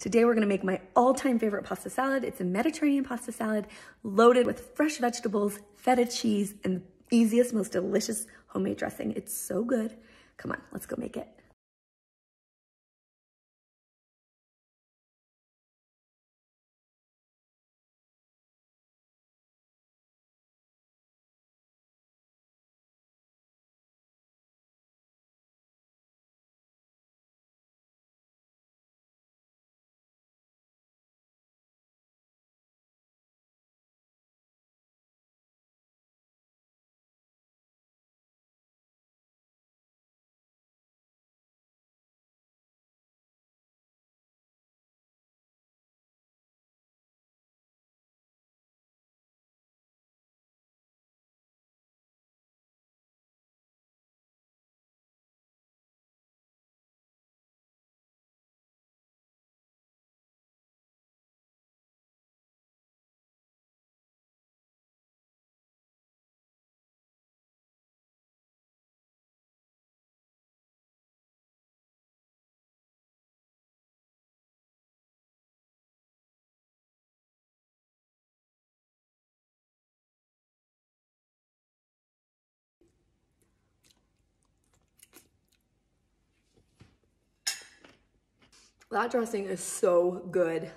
Today we're gonna make my all-time favorite pasta salad. It's a Mediterranean pasta salad loaded with fresh vegetables, feta cheese, and the easiest, most delicious homemade dressing. It's so good. Come on, let's go make it. That dressing is so good.